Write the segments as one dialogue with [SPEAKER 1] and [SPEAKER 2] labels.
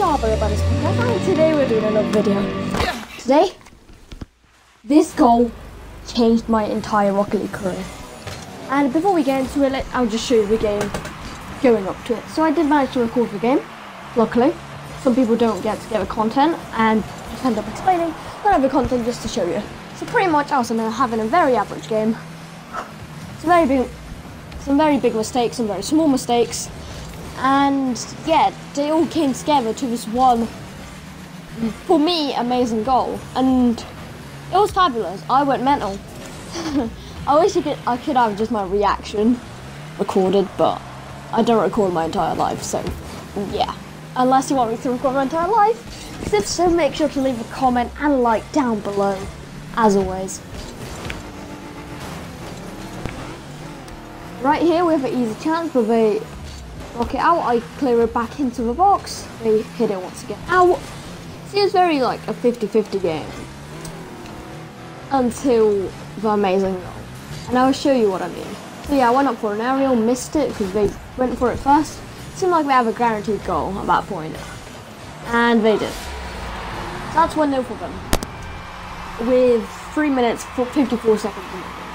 [SPEAKER 1] This Pogocast, and today we're doing another video. Today, this goal changed my entire Rocket League career. And before we get into it, I'll just show you the game going up to it. So I did manage to record the game, luckily. Some people don't get to get the content and just end up explaining, but I have the content just to show you. So pretty much I was having a very average game. Some very big, some very big mistakes, some very small mistakes, and yeah, they all came together to this one, for me, amazing goal, and it was fabulous. I went mental. I wish I could, I could have just my reaction recorded, but I don't record my entire life, so yeah. Unless you want me to record my entire life, if so, make sure to leave a comment and a like down below, as always. Right here we have an easy chance, but they knock it out. I clear it back into the box. They hit it once again out. Seems very like a 50-50 game until the amazing goal. And I'll show you what I mean. So yeah, I went up for an aerial, missed it because they went for it first. Seemed like they have a guaranteed goal at that point. And they did. So that's 1-0 for them. With 3 minutes, 54 seconds.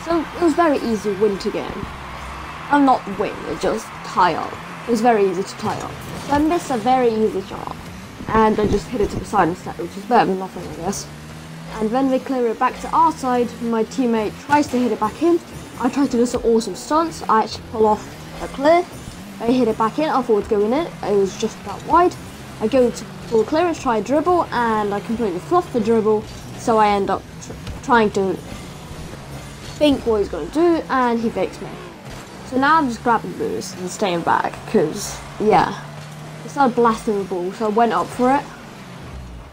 [SPEAKER 1] So it was very easy win to game. I'm not win, it's just tie up. It was very easy to tie up. Missed a very easy shot. And I just hit it to the side instead, which is better than nothing, I guess. And when they clear it back to our side, my teammate tries to hit it back in. I try to do some awesome stunts. I actually pull off a clear. I hit it back in. I thought it was going in. It was just about wide. I go to full clearance, try a dribble, and I completely fluff the dribble. So I end up tr- trying to think what he's going to do, and he fakes me. So now I'm just grabbing boost and staying back, because, yeah. I started blasting the ball, so I went up for it.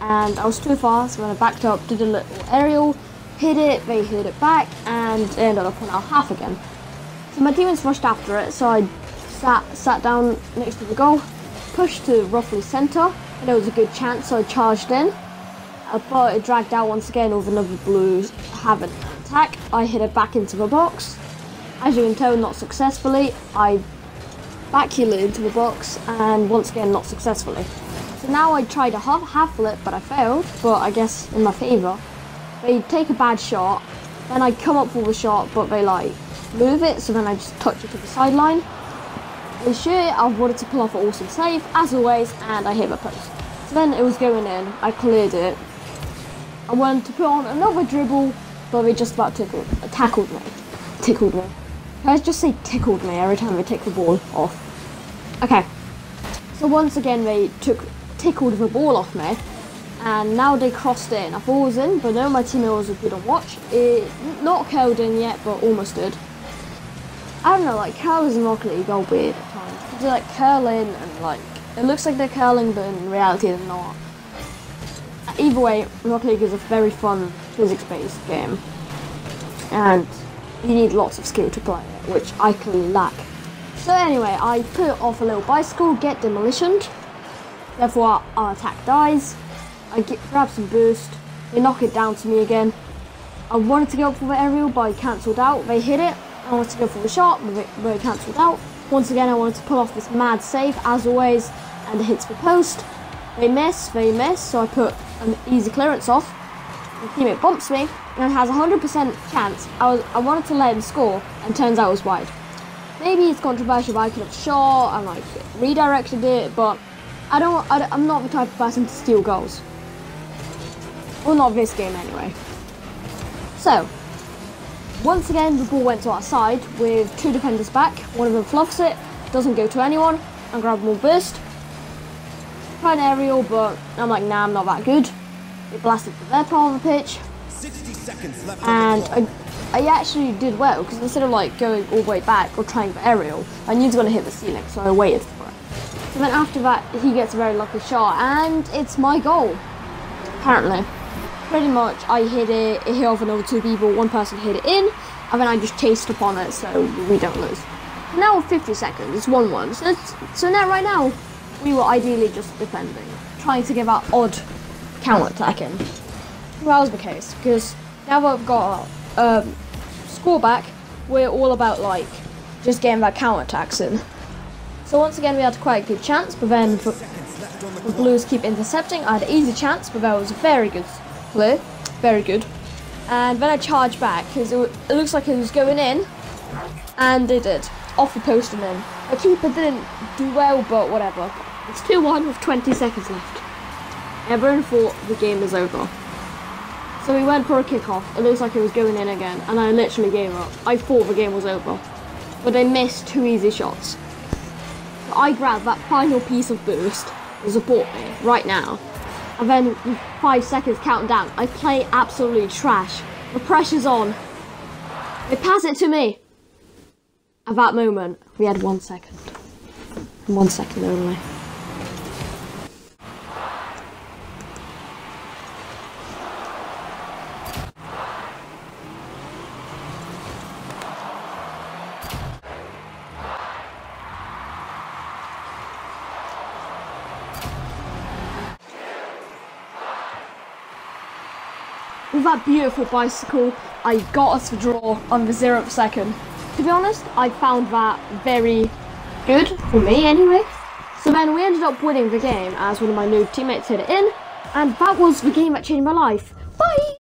[SPEAKER 1] And I was too fast when I backed up, did a little aerial, hit it, they hit it back, and ended up on our half again. So my teammates rushed after it, so I sat sat down next to the goal, pushed to roughly centre, and it was a good chance, so I charged in. Uh, But it dragged out once again with another blue having an attack. I hit it back into the box. As you can tell, not successfully. I backheel it into the box, and once again, not successfully. So now I tried a half, half flip, but I failed. But I guess in my favour, they take a bad shot, then I come up for the shot, but they like move it, so then I just touch it to the sideline. Shoot it, I wanted to pull off an awesome save, as always, and I hit the post. So then it was going in, I cleared it. I wanted to put on another dribble, but they just about tickled, tackled me. Tickled me. I just say tickled me every time they take the ball off. Okay. So once again they took tickled the ball off me and now they crossed it in. I thought it was in, but no, my teammate was a good on watch. It not curled in yet, but almost did. I don't know, like curlers in Rocket League are weird at times. They're like curling and like it looks like they're curling, but in reality they're not. Either way, Rocket League is a very fun physics-based game, and you need lots of skill to play it, which I clearly lack. So anyway, I put off a little bicycle, get demolitioned. Therefore, our attack dies. I get, grab some boost. They knock it down to me again. I wanted to go for the aerial, but I cancelled out. They hit it. I wanted to go for the shot, but they cancelled out. Once again, I wanted to pull off this mad save, as always, and it hits the post. They miss, they miss, so I put an easy clearance off. Teammate bumps me, and has a 100% chance. I, was, I wanted to let him score, and turns out it was wide. Maybe it's controversial, but I could have shot and like redirected it, but I don't. I, am not the type of person to steal goals. Well, not this game anyway. So, once again, the ball went to our side with two defenders back. One of them fluffs it, doesn't go to anyone, and grab more boost. An aerial, but I'm like, nah, I'm not that good. It blasted to their part of the pitch,
[SPEAKER 2] 60 seconds left
[SPEAKER 1] and I, I actually did well because instead of like going all the way back or trying for aerial, I knew it was going to hit the ceiling, so I waited for it. So then after that, he gets a very lucky shot, and it's my goal. Apparently, pretty much, I hit it. It hit off another two people. One person hit it in, and then I just chased upon it, so we don't lose. Now with 50 seconds, it's one-one. So, so now right now, we were ideally just defending, trying to give our odd counter-attacking. That was the case because now that we've got our um, score back, we're all about like just getting that counter attacks in. So once again, we had quite a good chance, but then
[SPEAKER 2] the.
[SPEAKER 1] Blues keep intercepting. I had an easy chance, but that was a very good play. Very good. And then I charged back because it, it looks like it was going in, and it did. Off the post and in. The keeper didn't do well, but whatever. It's 2 1 with 20 seconds left. Everyone thought the game was over. So we went for a kickoff. It looks like it was going in again, and I literally gave up. I thought the game was over. But they missed two easy shots. So I grabbed that final piece of boost to support me right now. And then five seconds countdown. I play absolutely trash. The pressure's on. They pass it to me. At that moment, we had one second. One second only. With that beautiful bicycle, I got us the draw on the zeroth second. To be honest, I found that very good for me anyway. So then we ended up winning the game as one of my new teammates hit it in, and that was the game that changed my life. Bye!